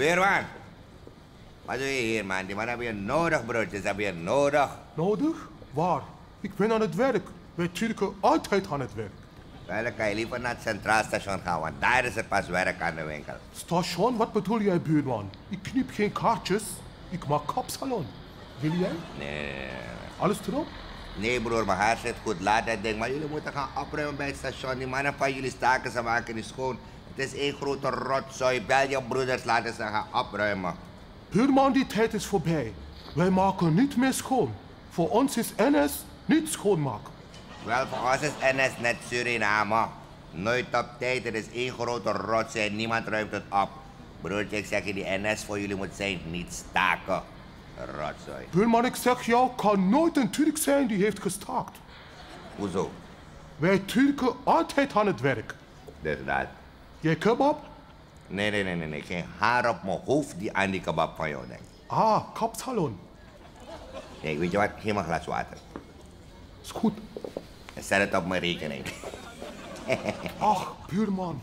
Buurman. Wat doe je hier, man? Die man heb je nodig, broertjes. Heb je nodig. Nodig? Waar? Ik ben aan het werk. Wij Turken altijd aan het werk. Wel, dan kan je liever naar het Centraal Station gaan, want daar is er pas werk aan de winkel. Station, wat bedoel jij, buurman? Ik knip geen kaartjes. Ik maak kapsalon. Wil jij? Nee. Alles erop? Nee, broer, mijn haar zit goed. Laat dat ding. Maar jullie moeten gaan opruimen bij het station. Die mannen van jullie staken, ze maken niet schoon. Het is één grote rotzooi. Bel je broeders, laten ze gaan opruimen. Buurman, die tijd is voorbij. Wij maken niet meer schoon. Voor ons is NS niet schoonmaken. Wel, voor ons is NS net Suriname. Nooit op tijd, het is één grote rotzooi en niemand ruimt het op. Broertje, ik zeg je, die NS voor jullie moet zijn, niet staken. Rotzooi. Buurman, ik zeg jou, kan nooit een Turk zijn die heeft gestaakt. Hoezo? Wij Turken altijd aan het werk. Dus Jij kebab? Nee, nee, nee, nee, nee. Geen haar op mijn hoofd die aan die kebab van jou denkt. Ah, kapsalon. Nee, weet je wat? Geef me een glas water. Is goed. En zet het op mijn rekening. Ach, buurman.